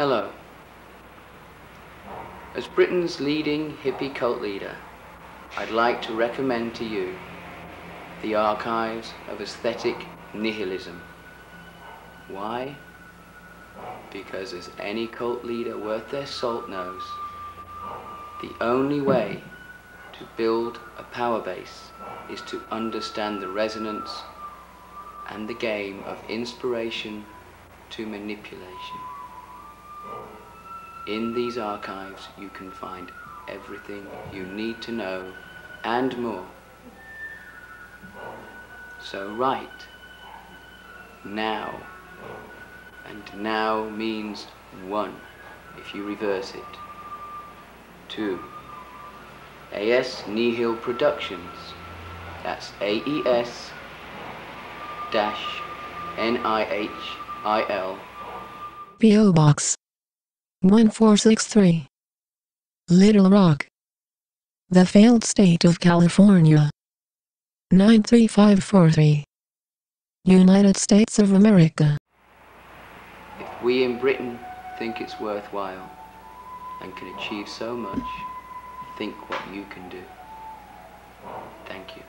Hello. As Britain's leading hippie cult leader, I'd like to recommend to you the archives of aesthetic nihilism. Why? Because as any cult leader worth their salt knows, the only way to build a power base is to understand the resonance and the game of inspiration to manipulation. In these archives you can find everything you need to know and more. So write now. And now means one if you reverse it. Two. Aes-Nihil Productions. That's A-E-S dash N-I-H-I-L P.O. Box 1463 Littlerock. The failed state of California. 93543 United States of America. If we in Britain think it's worthwhile and can achieve so much, think what you can do. Thank you.